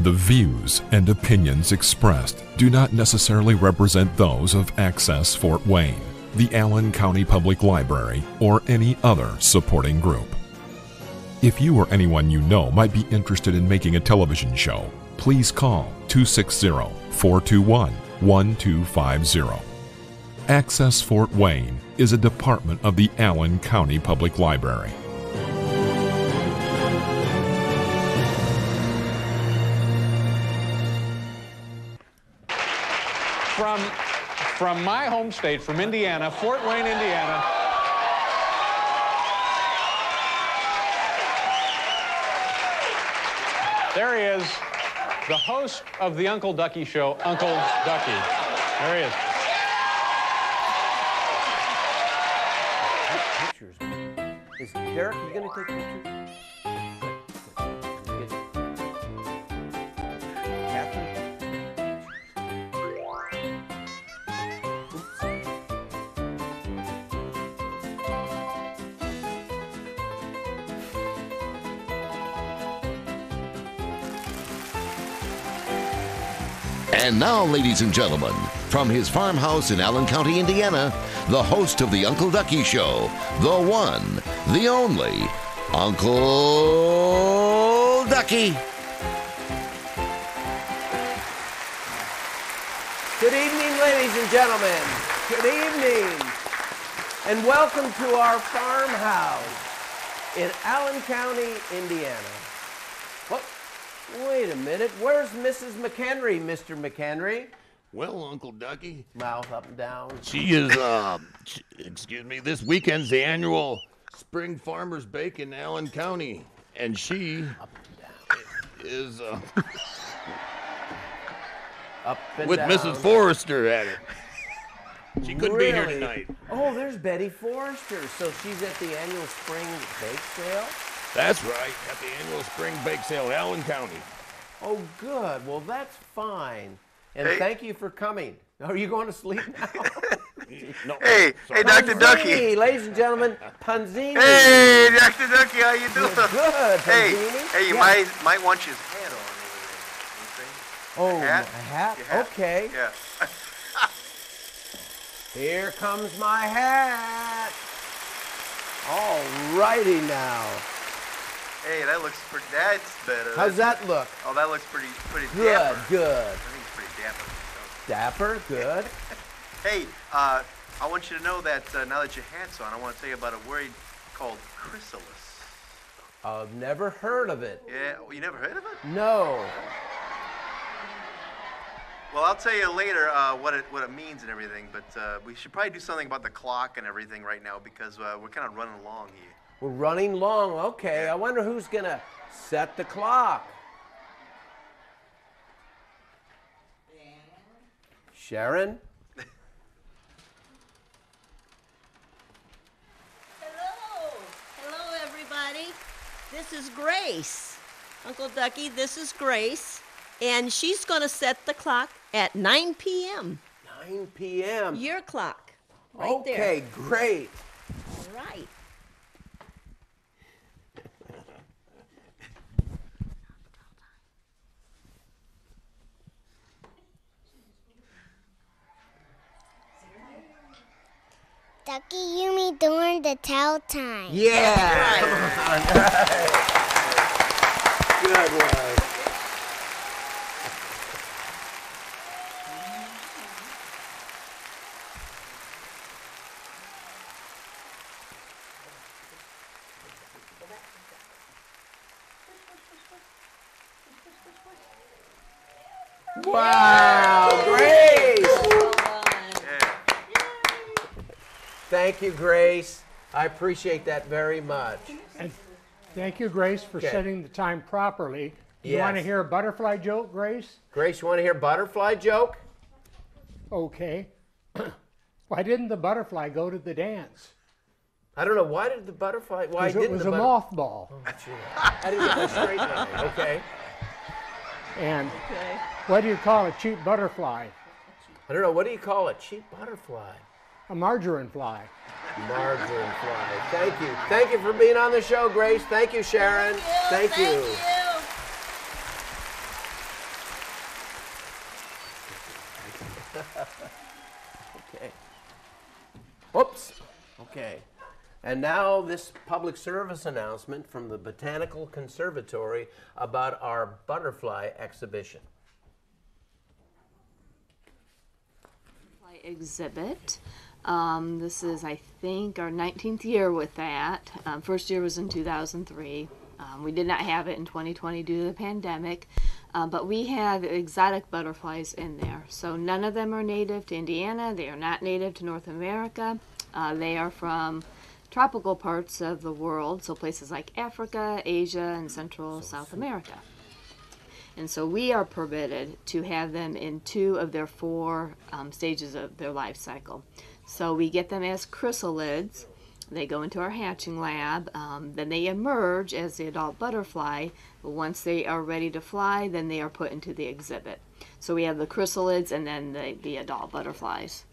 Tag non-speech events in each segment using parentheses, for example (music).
The views and opinions expressed do not necessarily represent those of Access Fort Wayne, the Allen County Public Library, or any other supporting group. If you or anyone you know might be interested in making a television show, please call 260 421 1250. Access Fort Wayne is a department of the Allen County Public Library. From my home state, from Indiana, Fort Wayne, Indiana. There he is, the host of the Uncle Ducky Show, Uncle Ducky. There he is. pictures. Is Derek, you gonna take pictures? And now, ladies and gentlemen, from his farmhouse in Allen County, Indiana, the host of the Uncle Ducky Show, the one, the only, Uncle Ducky. Good evening, ladies and gentlemen. Good evening. And welcome to our farmhouse in Allen County, Indiana. Wait a minute. Where's Mrs. McHenry, Mr. McHenry? Well, Uncle Ducky, Mouth up and down. she is, uh, sh- excuse me, this weekend's the annual Spring Farmers Bake in Allen County. And she up and is, uh, (laughs) Up and with down. Mrs. Forrester at it. She couldn't be here tonight. Oh, there's Betty Forrester. So she's at the annual spring bake sale? That's right, at the annual Spring Bake Sale, Allen County. Oh, good. Well, that's fine. And Hey. thank you for coming. Are you going to sleep now? (laughs) No, Hey, sorry. hey, Dr. Ducky. Panzini, ladies and gentlemen, Panzini. Hey, Dr. Ducky, how you doing? Good, Hey, Panzini. hey, you Yeah. might might want your hat on over Oh, hat? my hat? Hat. Okay. Yeah. (laughs) (laughs) Here comes my hat. All righty now. Hey, that looks pretty. That's better. How's that look? Oh, that looks pretty pretty Good, dapper. good. I think it's pretty dapper. Dapper, good. (laughs) Hey, uh, I want you to know that uh, now that your hat's on, I want to tell you about a word called chrysalis. I've never heard of it. Yeah, well, you never heard of it? No. Well, I'll tell you later uh, what it what it means and everything. But uh, we should probably do something about the clock and everything right now because uh, we're kind of running along here. We're running long. Okay. I wonder who's going to set the clock. Sharon? Hello. Hello, everybody. This is Grace. Uncle Ducky, this is Grace. And she's going to set the clock at 9 p.m. 9 p.m. Your clock. Right okay, great. there. Right. Ducky, you mean during the tell time. Yeah. (laughs) Good one. Wow, Grace! Well done. Yeah. Thank you, Grace. I appreciate that very much. And thank you, Grace, for Okay. setting the time properly. You want to hear a butterfly joke, Grace? Grace, you want to hear a butterfly joke? Okay. (clears throat) Why didn't the butterfly go to the dance? I don't know. Why did the butterfly? Why didn't it was the a butter- mothball. Oh, I didn't get my straight line. Okay. And Okay. what do you call a cheap butterfly? I don't know. What do you call a cheap butterfly? A margarine fly. Margarine fly. Thank you. Thank you for being on the show, Grace. Thank you, Sharon. Thank you. Thank you. Thank you. okay. Oops. Okay. And now this public service announcement from the Botanical Conservatory about our butterfly exhibition. Exhibit um, this is, I think, our 19th year with that. Um, first year was in 2003. Um, we did not have it in 2020 due to the pandemic, uh, but we have exotic butterflies in there. So none of them are native to Indiana. They are not native to North America. Uh, they are from tropical parts of the world, so places like Africa, Asia, and Central South America. And so we are permitted to have them in two of their four um, stages of their life cycle. So we get them as chrysalids. They go into our hatching lab. Um, then they emerge as the adult butterfly. But once they are ready to fly, then they are put into the exhibit. So we have the chrysalids and then the, the adult butterflies.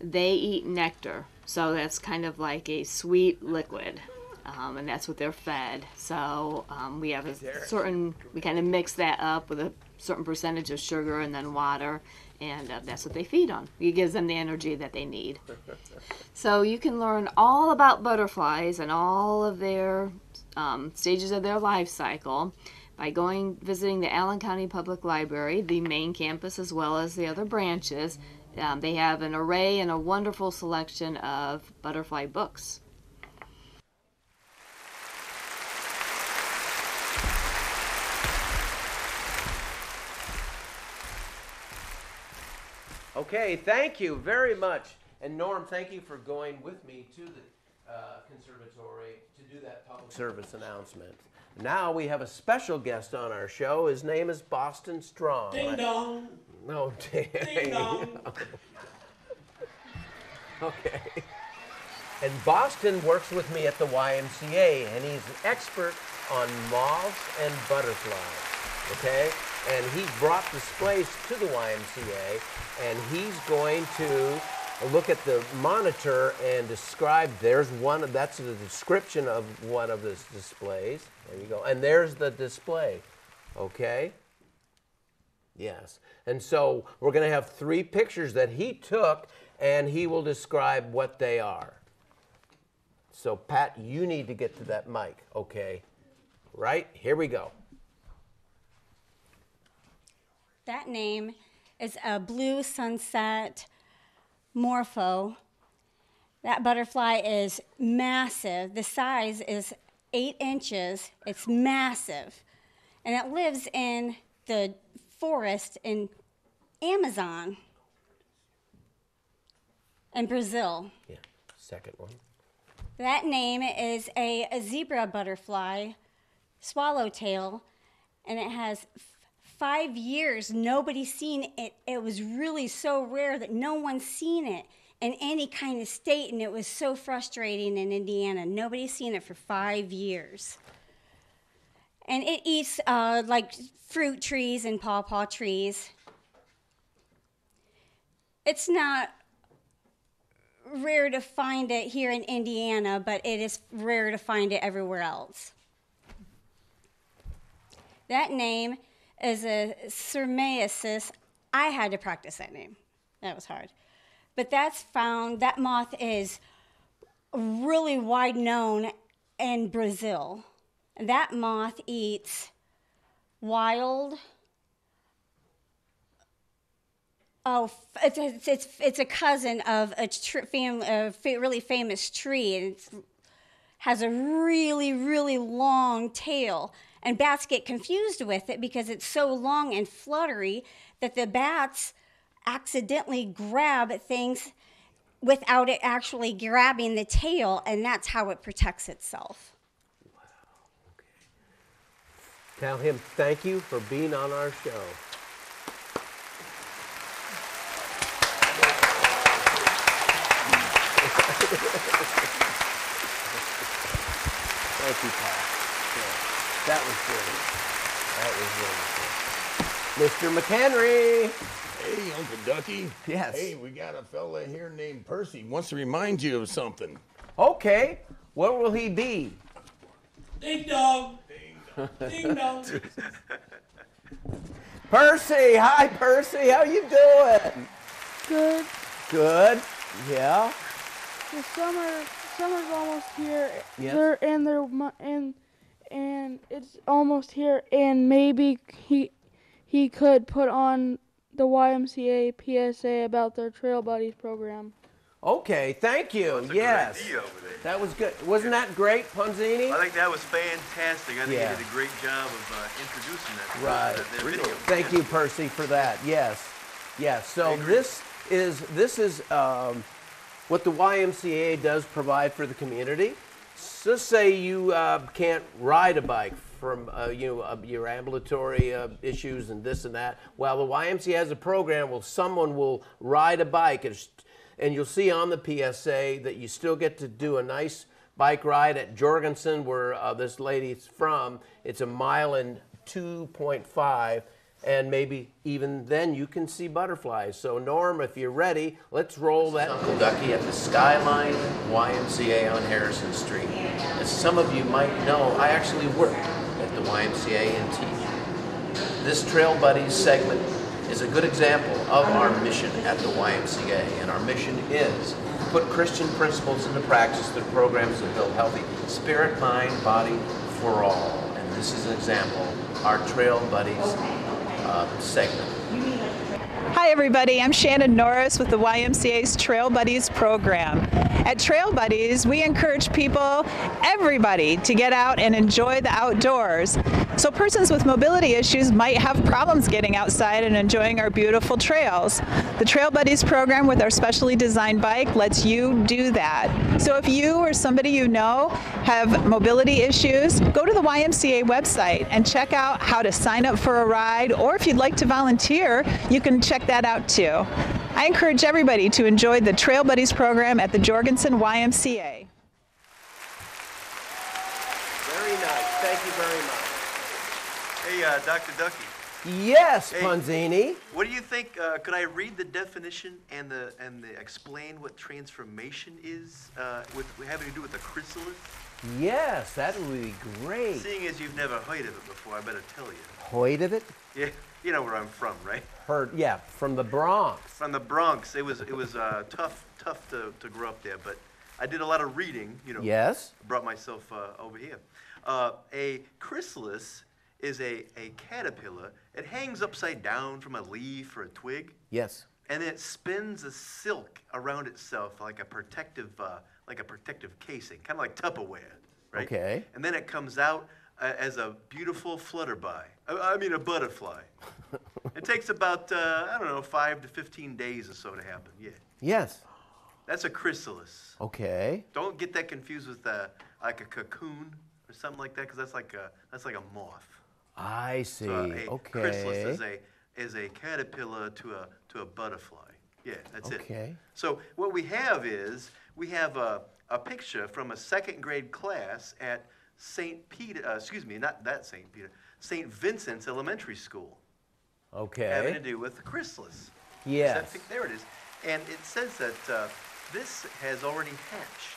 They eat nectar. So that's kind of like a sweet liquid. Um, and that's what they're fed. So um, we have a certain, we kind of mix that up with a certain percentage of sugar and then water, and uh, that's what they feed on. It gives them the energy that they need. so you can learn all about butterflies and all of their um, stages of their life cycle by going visiting the Allen County Public Library, the main campus as well as the other branches. Um, they have an array and a wonderful selection of butterfly books. Okay, thank you very much. And Norm, thank you for going with me to the uh, conservatory to do that public service announcement. Now we have a special guest on our show. His name is Boston Strong. Ding dong. No, (laughs) ding. Ding dong. (laughs) okay. And Boston works with me at the YMCA, and he's an expert on moths and butterflies. Okay? And he brought displays to the YMCA, and he's going to look at the monitor and describe. There's one. Of, that's the description of one of the displays. There you go. And there's the display. Okay. Yes. And so we're going to have three pictures that he took, and he will describe what they are. So, Pat, you need to get to that mic, okay? Right? Here we go. That name is a blue sunset morpho. That butterfly is massive. The size is eight inches. It's massive. And it lives in the forest in Amazon and Brazil. Yeah, second one. That name is a, a zebra butterfly, swallowtail, and it has five years nobody's seen it. It was really so rare that no one's seen it in any kind of state, and it was so frustrating in Indiana. Nobody's seen it for five years. And it eats uh, like fruit trees and pawpaw trees. It's not rare to find it here in Indiana, but it is rare to find it everywhere else. That name is a Sirmaeus. I had to practice that name. That was hard. But that's found, that moth is really wide known in Brazil. That moth eats wild Oh, it's a, it's, it's a cousin of a, tr- fam- really famous tree, and it has a really, really long tail. And bats get confused with it because it's so long and fluttery that the bats accidentally grab things without it actually grabbing the tail, and that's how it protects itself. Tell him thank you for being on our show. Thank you, Pat. Yeah, that was good. That was wonderful. Mr. McHenry. Hey, Uncle Ducky. Yes. Hey, we got a fella here named Percy. Wants to remind you of something. Okay, What will he be? Ding dong. Ding dong. (laughs) Ding dong. Percy, hi Percy, how you doing? Good. Good. Yeah. The summer summer's almost here. Yes. They're, and they're and and it's almost here, and maybe he he could put on the YMCA PSA about their Trail Buddies program. Okay, thank you. yes. idea over there. That was good. Wasn't that great, Ponzini? I think that was fantastic. I think Yeah. you did a great job of uh, introducing that. Right. that- that video. Thank you, Percy, for that. Yes. Yes. So this is this is um, what the YMCA does provide for the community. Just say you uh, can't ride a bike from uh, you know uh, your ambulatory uh, issues and this and that. Well, the YMCA has a program where someone will ride a bike, and, and you'll see on the PSA that you still get to do a nice bike ride at Jorgensen, where uh, this lady's from. It's a mile and 2.5, and maybe even then you can see butterflies. So, Norm, if you're ready, let's roll that. Uncle Ducky at the Skyline YMCA on Harrison Street. As some of you might know, I actually work at the YMCA and teach. This Trail Buddies segment is a good example of our mission at the YMCA, and our mission is to put Christian principles into practice through programs that build healthy spirit, mind, body for all. And this is an example, our Trail Buddies uh, segment. Hi, everybody. I'm Shannon Norris with the YMCA's Trail Buddies program. At Trail Buddies, we encourage people, everybody, to get out and enjoy the outdoors. So, persons with mobility issues might have problems getting outside and enjoying our beautiful trails. The Trail Buddies program with our specially designed bike lets you do that. So, if you or somebody you know have mobility issues, go to the YMCA website and check out how to sign up for a ride, or if you'd like to volunteer, you can check that out too. I encourage everybody to enjoy the Trail Buddies program at the Jorgensen YMCA. Very nice. Thank you very much. Hey, uh, Dr. Ducky. Yes, Hey. Ponzini. What do you think? Uh, could I read the definition and the and the, explain what transformation is uh, with having to do with the chrysalis? Yes, that would be great. Seeing as you've never heard of it before, I better tell you. Heard of it? Yeah, (laughs) you know where I'm from, right? Heard, yeah, from the Bronx. From the Bronx. It was it was uh, tough tough to, to grow up there, but I did a lot of reading. You know. Yes. Brought myself uh, over here. Uh, a chrysalis is a, a caterpillar. It hangs upside down from a leaf or a twig. Yes. and it spins a silk around itself like a protective, uh, like a protective casing, kind of like Tupperware, right? Okay. And then it comes out uh, as a beautiful flutterby. I, I mean, a butterfly. (laughs) it takes about uh, I don't know five to fifteen days or so to happen. Yeah, Yes. that's a chrysalis. Okay. Don't get that confused with uh, like a cocoon or something like that, because that's like a that's like a moth. I see. So a okay. chrysalis is a is a caterpillar to a to a butterfly. Yeah, that's it. Okay. So what we have is we have a, a picture from a second grade class at St. Peter. Uh, excuse me, not that St. Peter. St. Vincent's Elementary School. Okay. Having to do with the chrysalis. Yes. That there it is, and it says that uh, this has already hatched.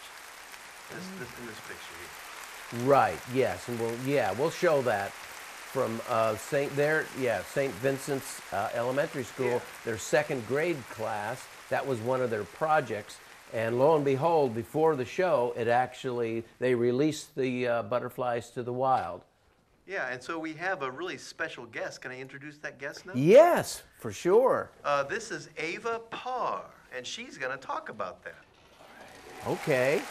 This, this in this picture here. Right. Yes, and we'll yeah we'll show that from uh, Saint there yeah Saint Vincent's uh, Elementary School their second grade class that was one of their projects and lo and behold before the show it actually they released the uh, butterflies to the wild. Yeah, and so we have a really special guest. Can I introduce that guest now? Yes, for sure. Uh, this is Ava Parr, and she's going to talk about that. Okay.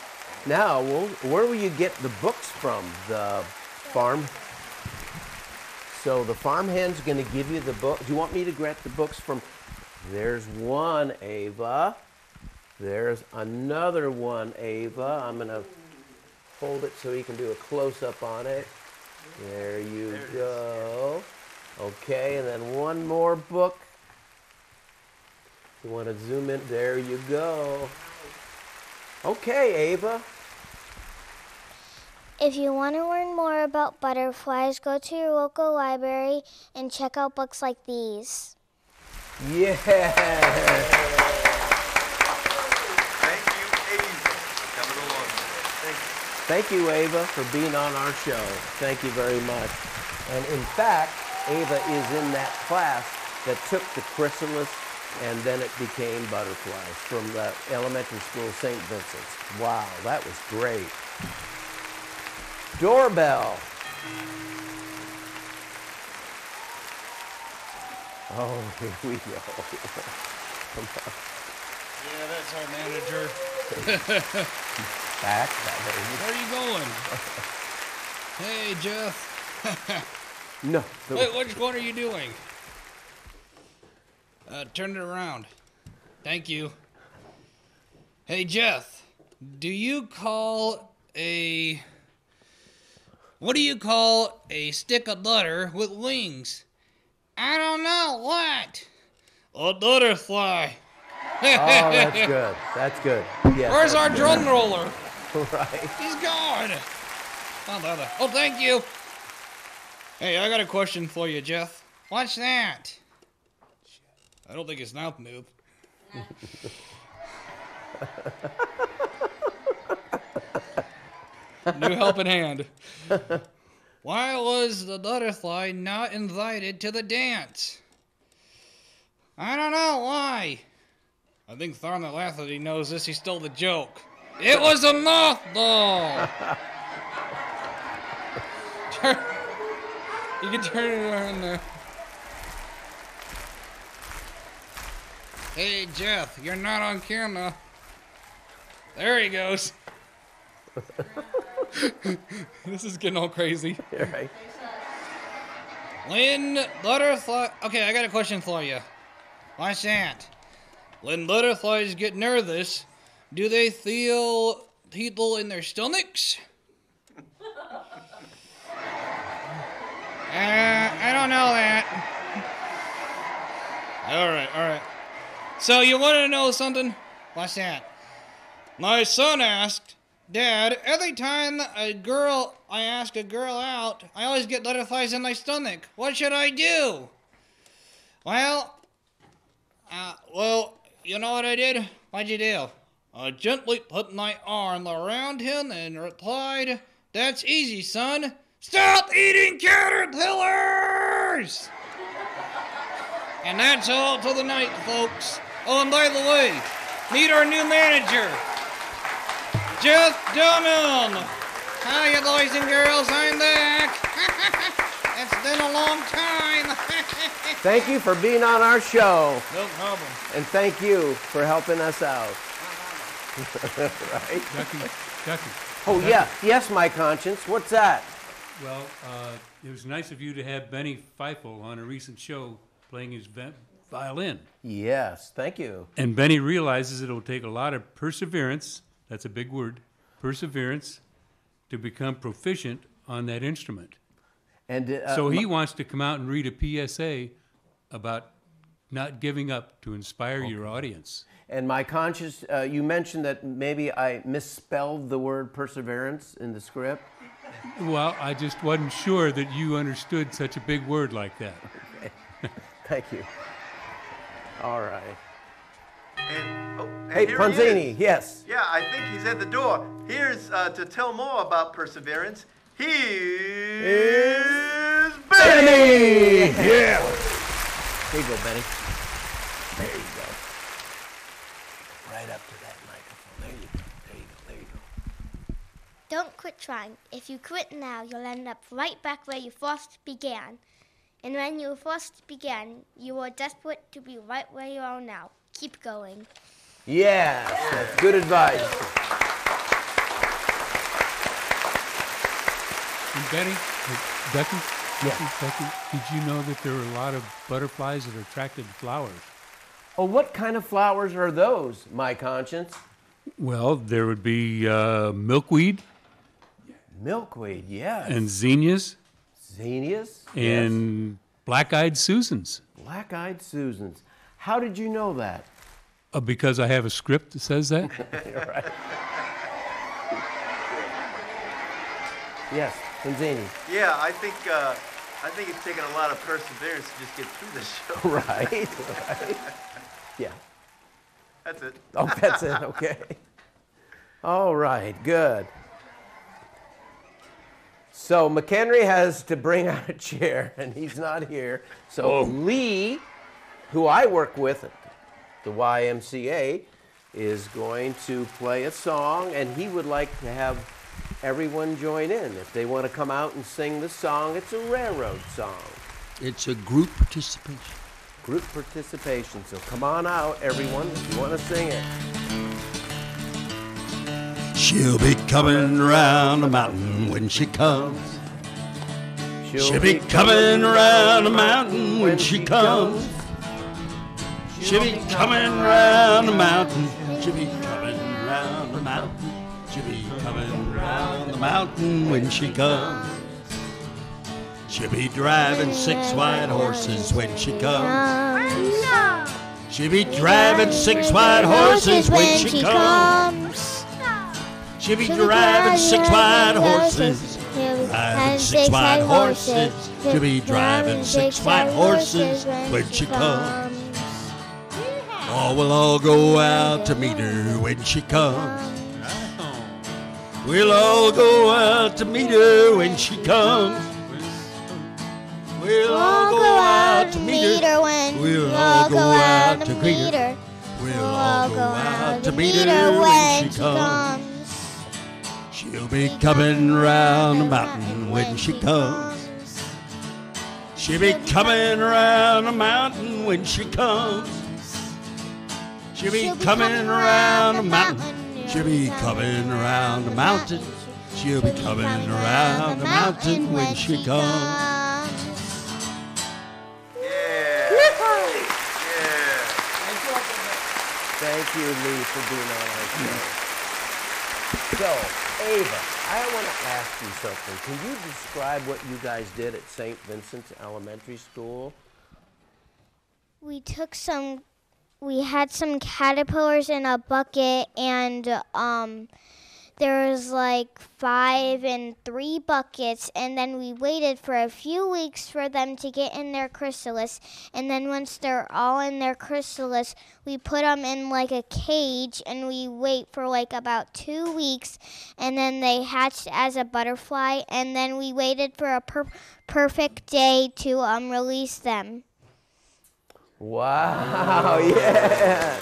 Now, we'll, where will you get the books from? The farm. So the farmhand's going to give you the book. Do you want me to get the books from? There's one, Ava. There's another one, Ava. I'm going to hold it so you can do a close up on it. There you go. Okay, and then one more book. You want to zoom in? There you go. Okay, Ava. If you want to learn more about butterflies, go to your local library and check out books like these. Yeah. Thank you, Ava, for coming along today. Thank Thank you. you, Ava, for being on our show. Thank you very much. And in fact, Ava is in that class that took the chrysalis and then it became butterflies from the elementary school St. Vincent's. Wow, that was great. Doorbell. Oh, here we go. Yeah, that's our manager. Back. Where are you going? Hey, Jeff. No. Wait, which one are you doing? Uh, turn it around. Thank you. Hey, Jeff, do you call a. What do you call a stick of butter with wings? I don't know. What? A butterfly. Oh, that's (laughs) good. That's good. Yes, Where's that's our good. drum roller? (laughs) Right. He's gone. Oh, the other. Oh, thank you. Hey, I got a question for you, Jeff. What's that? I don't think it's mouth move. (laughs) New helping hand. Why was the butterfly not invited to the dance? I don't know why. I think Tharna Lathredy knows this. He stole the joke. It was a mothball. Turn- (laughs) you can turn it around there. Hey, Jeff, you're not on camera. There he goes. (laughs) (laughs) this is getting all crazy. (laughs) Right. When butterfly. Okay, I got a question for you. What's that? When butterflies get nervous, do they feel people in their stomachs? (laughs) Uh, I don't know that. All right, all right. So you want to know something? What's that? My son asked, Dad, every time a girl, I ask a girl out, I always get butterflies in my stomach. What should I do? Well, uh, well, you know what I did? What'd you do? I gently put my arm around him and replied, That's easy, son. Stop eating caterpillars! and that's all for the night, folks. Oh, and by the way, meet our new manager, Jeff Dunham. Hiya, boys and girls, I'm back. (laughs) it's been a long time. (laughs) Thank you for being on our show. no problem. And thank you for helping us out. (laughs) right? Ducky, Ducky. Oh, yeah. Yes, my conscience. What's that? Well, uh, it was nice of you to have Benny Feifel on a recent show playing his vi- violin. Yes, thank you. And Benny realizes it'll take a lot of perseverance, that's a big word, perseverance, to become proficient on that instrument. And uh, so he m- wants to come out and read a PSA about not giving up to inspire your audience. And my conscience, uh, you mentioned that maybe I misspelled the word perseverance in the script. Well, I just wasn't sure that you understood such a big word like that. (laughs) Thank you. All right. And, and Hey, here he yes. Yeah, I think he's at the door. Here's uh, to tell more about perseverance. Here's Benny! Benny! Yeah. Here you go, Benny. There you go. Right up to that microphone. There you go. There you go. There you go. Don't quit trying. If you quit now, you'll end up right back where you first began. And when you first began, you were desperate to be right where you are now. Keep going. Yes, that's good advice. And Betty, Ducky, Ducky, Ducky, did you know that there are a lot of butterflies that are attracted to flowers? Oh, what kind of flowers are those, my conscience? Well, there would be uh, milkweed Milkweed, yes. and zinnias Zinnias? and black-eyed Susans. Black-eyed Susans. How did you know that? Uh, because I have a script that says that. (laughs) right. Yes, Pranzini. Yeah, I think uh, I think it's taken a lot of perseverance to just get through this show. (laughs) Right, right. Yeah. That's it. Oh, that's it. (laughs) Okay. All right. Good. So McHenry has to bring out a chair, and he's not here. So Oh. Lee, who I work with the YMCA, is going to play a song, and he would like to have everyone join in. If they want to come out and sing the song, it's a railroad song. It's a group participation. Group participation. So come on out, everyone, if you want to sing it. She'll be coming round the mountain when she comes. She'll, be coming round the mountain when she comes. She'll be coming round the mountain. She'll be coming round the mountain. She'll be coming round the mountain when she comes. She'll be driving six white horses when she comes. She'll be driving six white horses when she comes. She'll be driving six white horses. Driving six white horses. She'll be driving six white horses when she comes. Oh, we'll all go out to meet her when she comes. We'll all go out to meet her when she comes. We'll all go out to meet her when We'll all go out to greet her. We'll all go out to meet her when she comes. She'll be coming round the mountain when she comes. She'll be coming round the mountain when she comes. She'll be coming around the mountain. She'll be coming around the mountain. She'll be coming around the mountain when she comes. Yeah. Yeah. Thank you, Lee, for being on our show. So, Ava, I want to ask you something. Can you describe what you guys did at St. Vincent's Elementary School? We took some. We had some caterpillars in a bucket, and um, there was like five and three buckets, and then we waited for a few weeks for them to get in their chrysalis, and then once they're all in their chrysalis, we put them in like a cage, and we wait for like about two weeks, and then they hatched as a butterfly, and then we waited for a per- perfect day to um release them. Wow, (laughs) yeah.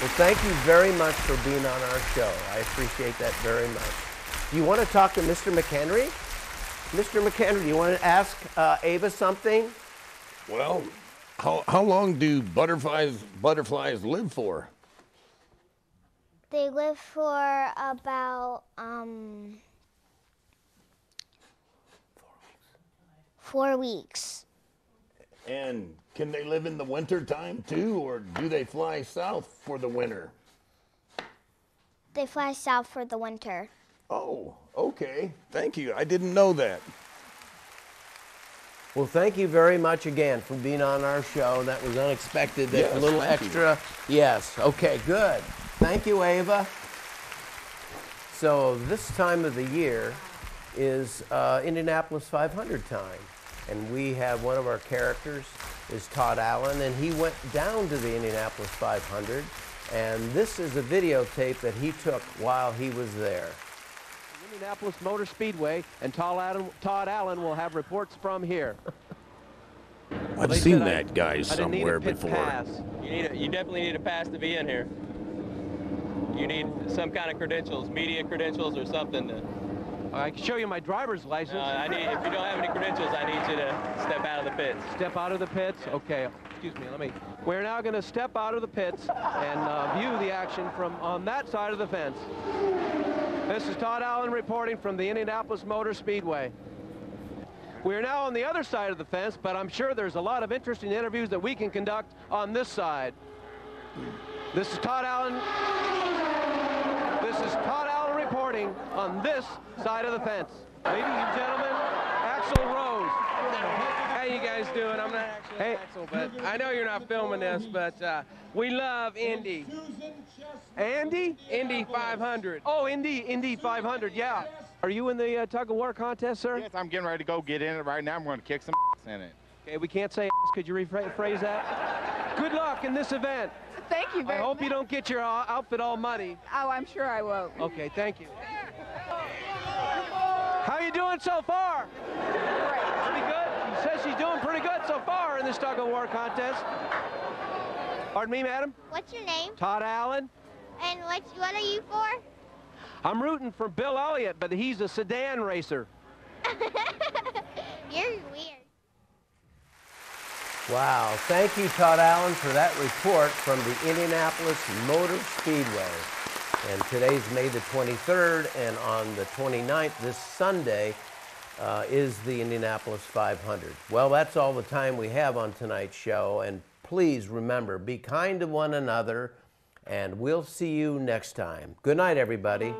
Well, thank you very much for being on our show. I appreciate that very much. Do you want to talk to Mr. McHenry? Mr. McHenry, do you want to ask uh, Ava something? Well, how, how long do butterflies butterflies live for? They live for about um four weeks. And can they live in the winter time too, or do they fly south for the winter? They fly south for the winter. Oh, okay. Thank you. I didn't know that. Well, thank you very much again for being on our show. That was unexpected. That's a Yes, little thank you. extra. Yes. Okay, good. Thank you, Ava. So, this time of the year is uh, Indianapolis 500 time. And we have one of our characters is Todd Allen, and he went down to the Indianapolis 500. And this is a videotape that he took while he was there. Indianapolis Motor Speedway, and Todd Allen, Todd Allen will have reports from here. (laughs) I've They seen said I- that guy I didn't need a somewhere pit before. pass. You need a, you definitely need a pass to be in here. You need some kind of credentials, media credentials or something to. I can show you my driver's license. Uh, I need, if you don't have any credentials, I need you to step out of the pits. Step out of the pits. Okay. Excuse me. Let me. We're now going to step out of the pits and uh, view the action from on that side of the fence. This is Todd Allen reporting from the Indianapolis Motor Speedway. We're now on the other side of the fence, but I'm sure there's a lot of interesting interviews that we can conduct on this side. This is Todd Allen. This is Todd Allen reporting on this side of the fence. Ladies and gentlemen, Axl Rose. How you guys doing? I'm not actually Hey. Axl, but I know you're not filming this, but uh, we love Indy. Andy? Indy 500. Oh, Indy, Indy 500, yeah. Are you in the uh, tug of war contest, sir? Yes, I'm getting ready to go get in it right now. I'm going to kick some in it. Okay, we can't say Could you rephrase that? Good luck in this event. Thank you very I hope you don't get your uh, outfit all muddy. Oh, I'm sure I won't. Okay, thank you. How you doing so far? Great. Pretty good. He says she's doing pretty good so far in this tug of war contest. Pardon me, madam? What's your name? Todd Allen. And what, what are you for? I'm rooting for Bill Elliott, but he's a sedan racer. (laughs) You're weird. Wow. Thank you, Todd Allen, for that report from the Indianapolis Motor Speedway. And today's May the 23rd, and on the 29th, this Sunday, uh, is the Indianapolis 500. Well, that's all the time we have on tonight's show. And please remember, be kind to one another, and we'll see you next time. Good night, everybody.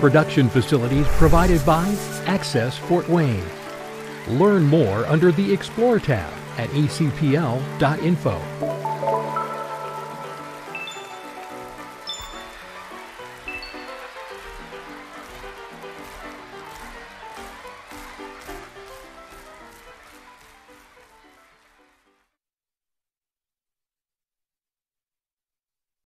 Production facilities provided by Access Fort Wayne. Learn more under the Explore tab at acpl.info.